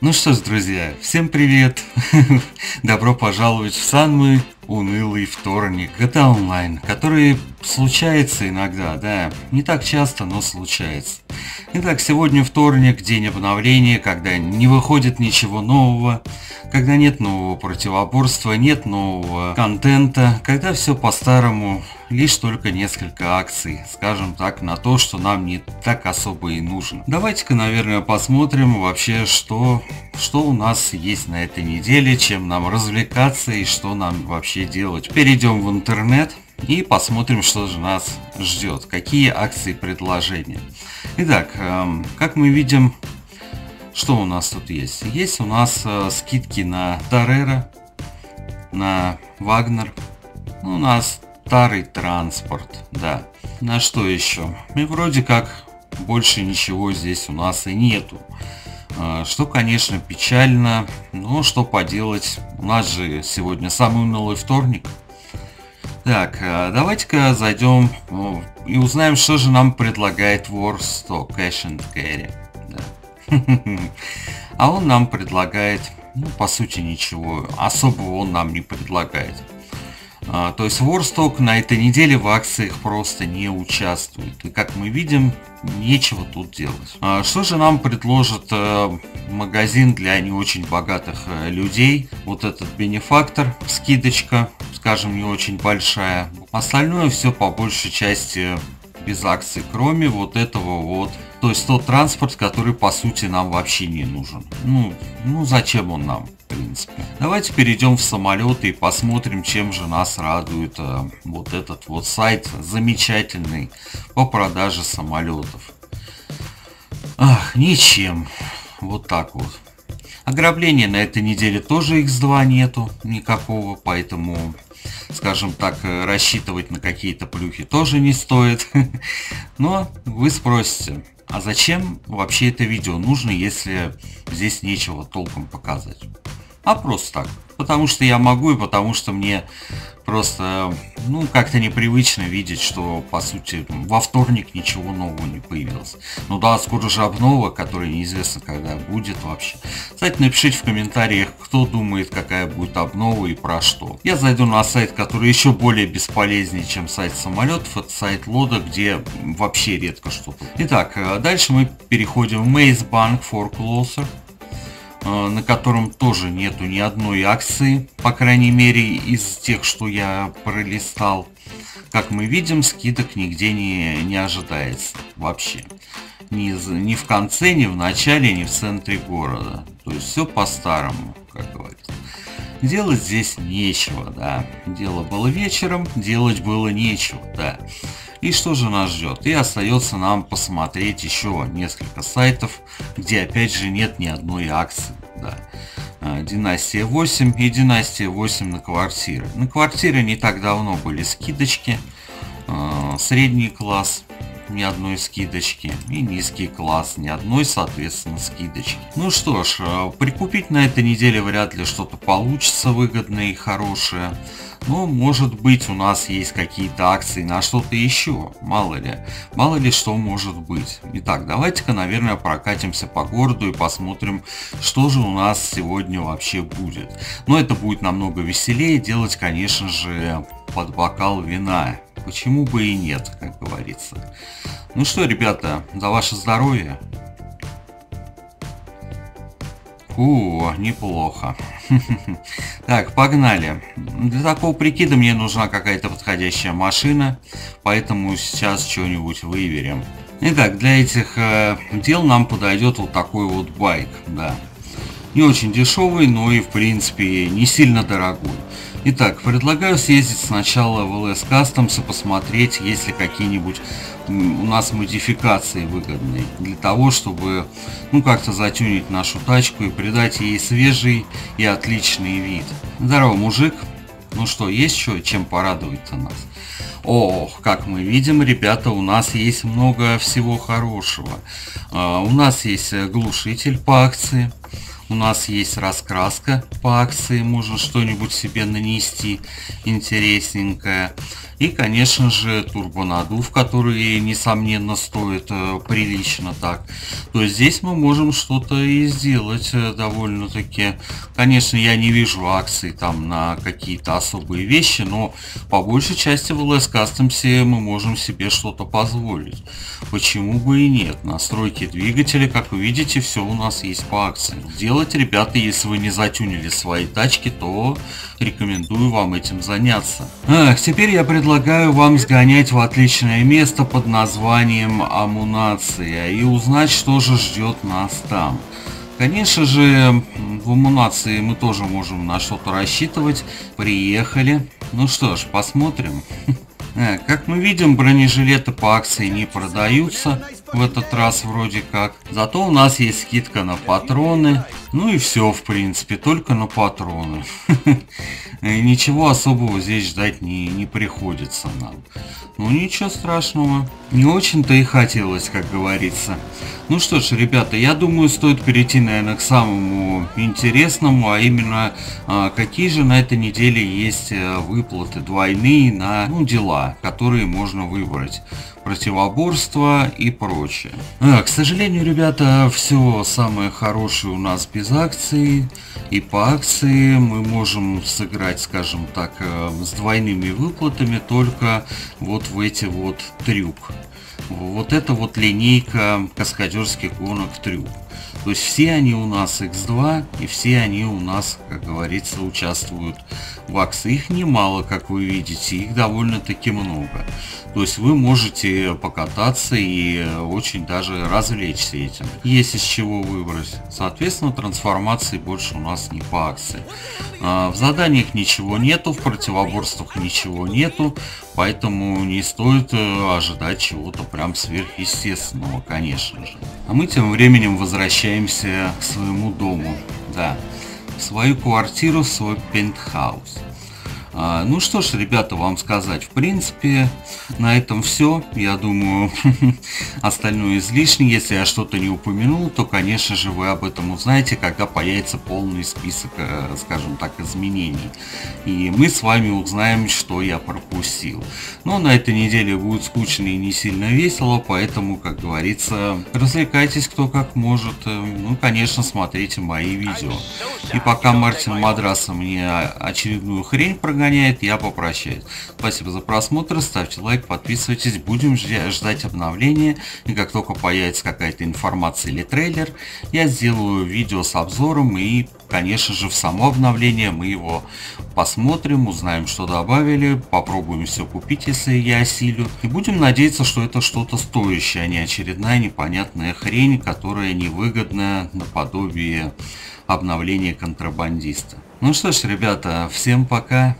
Ну что ж, друзья, всем привет! Добро пожаловать в самый унылый вторник GTA Online, который случается иногда, да, не так часто, но случается. Итак, сегодня вторник, день обновления, когда не выходит ничего нового, когда нет нового противоборства, нет нового контента, когда все по-старому, лишь только несколько акций, скажем так, на то, что нам не так особо и нужно. Давайте-ка, наверное, посмотрим вообще, что, что у нас есть на этой неделе, чем нам развлекаться и что нам вообще делать. Перейдем в интернет и посмотрим, что же нас ждет, какие акции предложения. Итак, эм, как мы видим, что у нас тут есть? Есть у нас э, скидки на Тарера, на Вагнер, у нас старый транспорт, да. На что еще? И вроде как больше ничего здесь у нас и нету. Э, что, конечно, печально, но что поделать, у нас же сегодня самый унылый вторник. Так, э, давайте-ка зайдем и узнаем, что же нам предлагает Warstock Cash and Carry. Да. А он нам предлагает, ну, по сути, ничего. Особого он нам не предлагает. А, то есть Warstock на этой неделе в акциях просто не участвует. И как мы видим, нечего тут делать. А, что же нам предложит э, магазин для не очень богатых э, людей? Вот этот бенефактор, скидочка, скажем, не очень большая. Остальное все по большей части без акций, кроме вот этого вот. То есть тот транспорт, который по сути нам вообще не нужен. Ну, ну зачем он нам? принципе. Давайте перейдем в самолеты и посмотрим, чем же нас радует э, вот этот вот сайт замечательный по продаже самолетов. Ах, ничем. Вот так вот. Ограбления на этой неделе тоже X2 нету никакого, поэтому, скажем так, э, рассчитывать на какие-то плюхи тоже не стоит. Но вы спросите, а зачем вообще это видео нужно, если здесь нечего толком показать? А просто так. Потому что я могу и потому что мне просто, ну, как-то непривычно видеть, что, по сути, во вторник ничего нового не появилось. Ну да, скоро же обнова, которая неизвестно когда будет вообще. Кстати, напишите в комментариях, кто думает, какая будет обнова и про что. Я зайду на сайт, который еще более бесполезнее, чем сайт самолетов. Это сайт Лода, где вообще редко что-то. Итак, э, дальше мы переходим в Maze Bank for Closer. На котором тоже нету ни одной акции, по крайней мере из тех, что я пролистал. Как мы видим, скидок нигде не, не ожидается вообще. Ни, ни в конце, ни в начале, ни в центре города. То есть все по-старому, как говорится. Делать здесь нечего, да. Дело было вечером, делать было нечего, да. И что же нас ждет? И остается нам посмотреть еще несколько сайтов, где опять же нет ни одной акции. Да. А, Династия 8 и Династия 8 на квартиры. На квартиры не так давно были скидочки. А, средний класс ни одной скидочки и низкий класс ни одной соответственно скидочки. Ну что ж, а, прикупить на этой неделе вряд ли что-то получится выгодное и хорошее. Но может быть у нас есть какие-то акции на что-то еще, мало ли. Мало ли что может быть. Итак, давайте-ка, наверное, прокатимся по городу и посмотрим, что же у нас сегодня вообще будет. Но это будет намного веселее делать, конечно же, под бокал вина. Почему бы и нет, как говорится. Ну что, ребята, за ваше здоровье. О, неплохо. Так, погнали. Для такого прикида мне нужна какая-то подходящая машина, поэтому сейчас что-нибудь выберем. Итак, для этих э, дел нам подойдет вот такой вот байк, да. Не очень дешевый, но и в принципе не сильно дорогой. Итак, предлагаю съездить сначала в LS Customs и посмотреть, есть ли какие-нибудь у нас модификации выгодные для того, чтобы ну как-то затюнить нашу тачку и придать ей свежий и отличный вид. Здорово, мужик. Ну что, есть что, чем порадовать-то нас? Ох, как мы видим, ребята, у нас есть много всего хорошего. Uh, у нас есть глушитель по акции. У нас есть раскраска по акции, можно что-нибудь себе нанести интересненькое. И, конечно же, турбонадув, который, несомненно, стоит э, прилично так. То есть здесь мы можем что-то и сделать э, довольно-таки. Конечно, я не вижу акций там на какие-то особые вещи, но по большей части в LS Customs мы можем себе что-то позволить. Почему бы и нет? Настройки двигателя, как вы видите, все у нас есть по акции. Делать, ребята, если вы не затюнили свои тачки, то рекомендую вам этим заняться. Ах, теперь я предлагаю вам сгонять в отличное место под названием Амунация и узнать, что же ждет нас там. Конечно же, в Амунации мы тоже можем на что-то рассчитывать. Приехали. Ну что ж, посмотрим. Как мы видим, бронежилеты по акции не продаются в этот раз вроде как. Зато у нас есть скидка на патроны. Ну и все, в принципе, только на патроны. Ничего особого здесь ждать не, не приходится нам. Ну ничего страшного. Не очень-то и хотелось, как говорится. Ну что ж, ребята, я думаю, стоит перейти, наверное, к самому интересному, а именно, а, какие же на этой неделе есть э, выплаты двойные на ну, дела, которые можно выбрать противоборство и прочее. А, к сожалению, ребята, все самое хорошее у нас без акций. И по акции мы можем сыграть, скажем так, э, с двойными выплатами только вот в эти вот трюк. Вот это вот линейка каскадерских гонок трюк. То есть все они у нас X2 и все они у нас, как говорится, участвуют в акции. Их немало, как вы видите, их довольно-таки много. То есть вы можете покататься и очень даже развлечься этим. Есть из чего выбрать. Соответственно, трансформации больше у нас не по акции. А, в заданиях ничего нету, в противоборствах ничего нету, поэтому не стоит э, ожидать чего-то прям сверхъестественного, конечно же. А мы тем временем возвращаемся к своему дому. Да, свою квартиру, свой пентхаус. А, ну что ж, ребята, вам сказать, в принципе, на этом все. Я думаю, остальное излишне. Если я что-то не упомянул, то, конечно же, вы об этом узнаете, когда появится полный список, э, скажем так, изменений. И мы с вами узнаем, что я пропустил. Но на этой неделе будет скучно и не сильно весело, поэтому, как говорится, развлекайтесь кто как может. Э, ну, конечно, смотрите мои видео. И пока Мартин Мадраса мне очередную хрень прогоняет, гоняет, я попрощаюсь. Спасибо за просмотр, ставьте лайк, подписывайтесь, будем ждать обновления. И как только появится какая-то информация или трейлер, я сделаю видео с обзором и, конечно же, в само обновление мы его посмотрим, узнаем, что добавили, попробуем все купить, если я осилю. И будем надеяться, что это что-то стоящее, а не очередная непонятная хрень, которая невыгодна наподобие обновления контрабандиста. Ну что ж, ребята, всем пока.